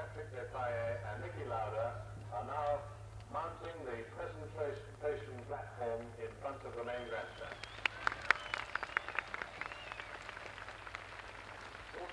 Patrick Lepaye and Nicky Lauda are now mounting the presentation platform in front of the main grandstand. We'll